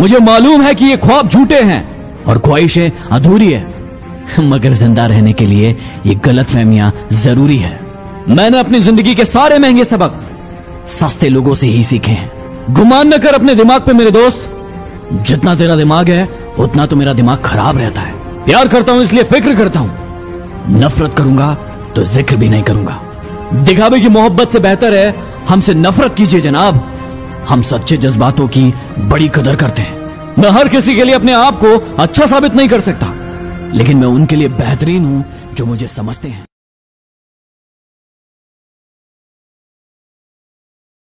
मुझे मालूम है कि ये ख्वाब झूठे हैं। और ख्वाहिशें अधूरी है। मगर ज़िंदा रहने के लिए ये गलत फहमियाँ ज़रूरी है। मैंने अपनी ज़िंदगी के सारे महँगे सबक सस्ते लोगों से ही सीखे हैं। गुमान न कर अपने दिमाग पे मेरे दोस्त। जितना तेरा दिमाग है उतना तो मेरा दिमाग खराब रहता है। प्यार करता हूँ इसलिए फ़िक्र करता हूँ। नफरत करूँगा तो ज़िक्र भी नहीं करूँगा। दिखावे की मोहब्बत से बेहतर है हमसे नफरत कीजिए जनाब। हम सच्चे जज्बातों की बड़ी कदर करते हैं। मैं हर किसी के लिए अपने आप को अच्छा साबित नहीं कर सकता, लेकिन मैं उनके लिए बेहतरीन हूँ जो मुझे समझते हैं।